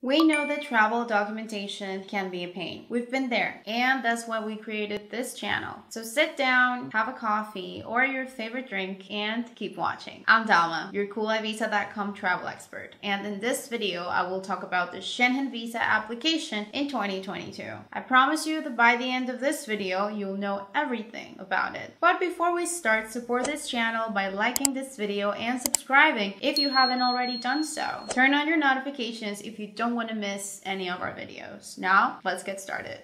We know that travel documentation can be a pain. We've been there, and that's why we created this channel. So sit down, have a coffee or your favorite drink, and keep watching. I'm Dalma, your cool iVisa.com travel expert, and in this video, I will talk about the Schengen visa application in 2022. I promise you that by the end of this video, you'll know everything about it. But before we start, support this channel by liking this video and subscribing if you haven't already done so. Turn on your notifications if you don't don't want to miss any of our videos. Now, let's get started.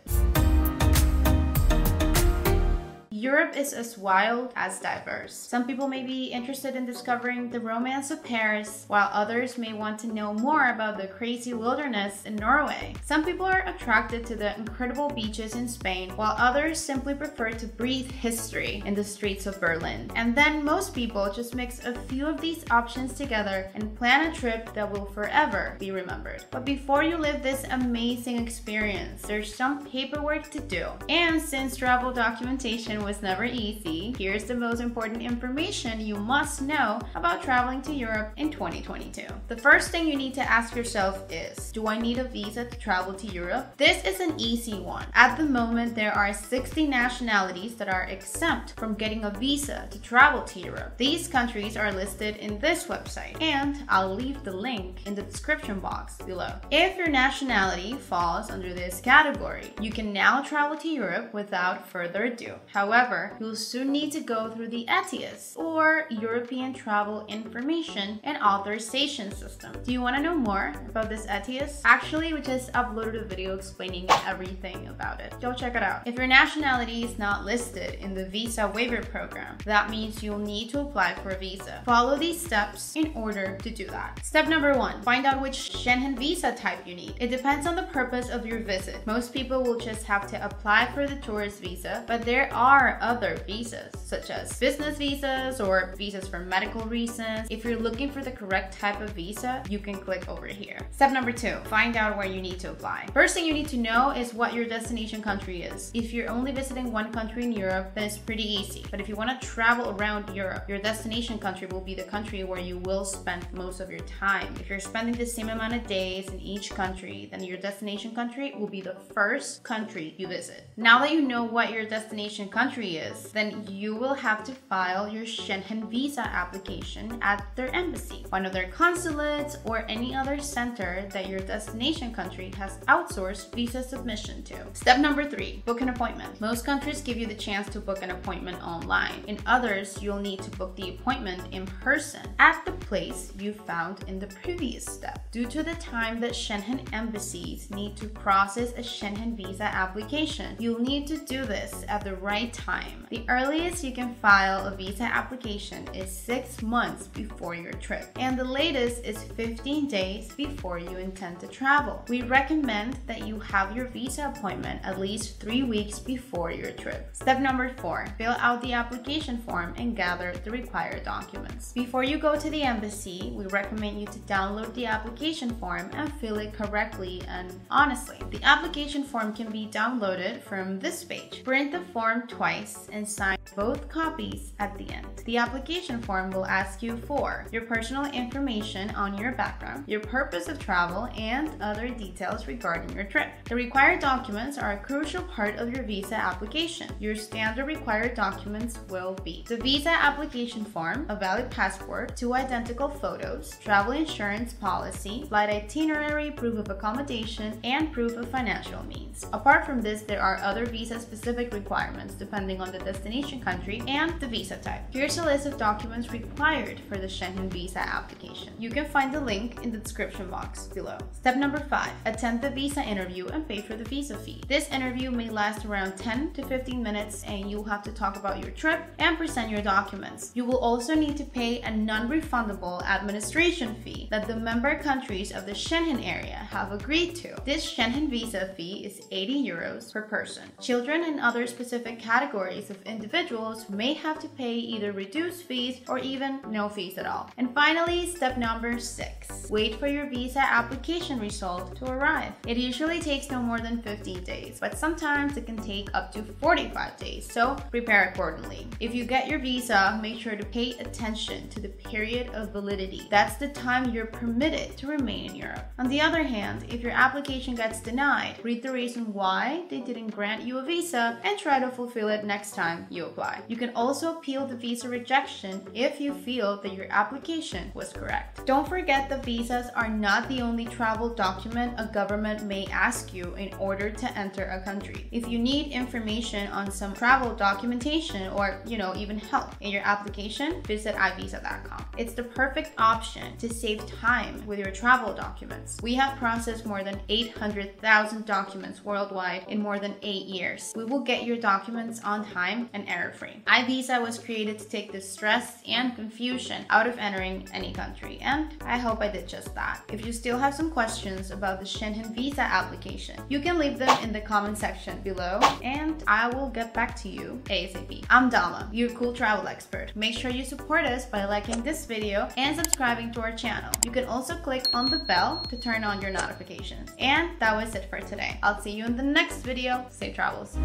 Europe is as wild as diverse. Some people may be interested in discovering the romance of Paris, while others may want to know more about the crazy wilderness in Norway. Some people are attracted to the incredible beaches in Spain, while others simply prefer to breathe history in the streets of Berlin. And then most people just mix a few of these options together and plan a trip that will forever be remembered. But before you live this amazing experience, there's some paperwork to do. And since travel documentation was never easy, here's the most important information you must know about traveling to Europe in 2022. The first thing you need to ask yourself is, do I need a visa to travel to Europe? This is an easy one. At the moment, there are 60 nationalities that are exempt from getting a visa to travel to Europe. These countries are listed in this website, and I'll leave the link in the description box below. If your nationality falls under this category, you can now travel to Europe without further ado. However, However, you'll soon need to go through the ETIAS, or European Travel Information and Authorization System. Do you want to know more about this ETIAS? Actually, we just uploaded a video explaining everything about it. Go check it out. If your nationality is not listed in the visa waiver program, that means you'll need to apply for a visa. Follow these steps in order to do that. Step number one, find out which Schengen visa type you need. It depends on the purpose of your visit. Most people will just have to apply for the tourist visa, but there are other visas, such as business visas or visas for medical reasons. If you're looking for the correct type of visa, you can click over here. Step number two, find out where you need to apply. First thing you need to know is what your destination country is. If you're only visiting one country in Europe, then it's pretty easy. But if you want to travel around Europe, your destination country will be the country where you will spend most of your time. If you're spending the same amount of days in each country, then your destination country will be the first country you visit. Now that you know what your destination country is, then you will have to file your Schengen visa application at their embassy, one of their consulates, or any other center that your destination country has outsourced visa submission to. Step number three, book an appointment. Most countries give you the chance to book an appointment online. In others, you'll need to book the appointment in person at the place you found in the previous step. Due to the time that Schengen embassies need to process a Schengen visa application, you'll need to do this at the right time time. The earliest you can file a visa application is 6 months before your trip, and the latest is 15 days before you intend to travel. We recommend that you have your visa appointment at least 3 weeks before your trip. Step number 4. Fill out the application form and gather the required documents. Before you go to the embassy, we recommend you to download the application form and fill it correctly and honestly. The application form can be downloaded from this page. Print the form twice and sign both copies at the end. The application form will ask you for your personal information on your background, your purpose of travel, and other details regarding your trip. The required documents are a crucial part of your visa application. Your standard required documents will be the visa application form, a valid passport, two identical photos, travel insurance policy, flight itinerary, proof of accommodation, and proof of financial means. Apart from this, there are other visa specific requirements depending depending on the destination country and the visa type. Here's a list of documents required for the Schengen visa application. You can find the link in the description box below. Step number 5. Attend the visa interview and pay for the visa fee. This interview may last around 10 to 15 minutes and you'll have to talk about your trip and present your documents. You will also need to pay a non-refundable administration fee that the member countries of the Schengen area have agreed to. This Schengen visa fee is 80 euros per person. Children and other specific categories categories of individuals who may have to pay either reduced fees or even no fees at all. And finally, step number six, wait for your visa application result to arrive. It usually takes no more than 15 days, but sometimes it can take up to 45 days, so prepare accordingly. If you get your visa, make sure to pay attention to the period of validity. That's the time you're permitted to remain in Europe. On the other hand, if your application gets denied, read the reason why they didn't grant you a visa and try to fulfill it next time you apply. You can also appeal the visa rejection if you feel that your application was correct. Don't forget that visas are not the only travel document a government may ask you in order to enter a country. If you need information on some travel documentation or, you know, even help in your application, visit ivisa.com. It's the perfect option to save time with your travel documents. We have processed more than 800,000 documents worldwide in more than eight years. We will get your documents on time and error-free. iVisa was created to take the stress and confusion out of entering any country, and I hope I did just that. If you still have some questions about the Schengen visa application, you can leave them in the comment section below, and I will get back to you ASAP. I'm Dama, your cool travel expert. Make sure you support us by liking this video and subscribing to our channel. You can also click on the bell to turn on your notifications. And that was it for today. I'll see you in the next video. Safe travels.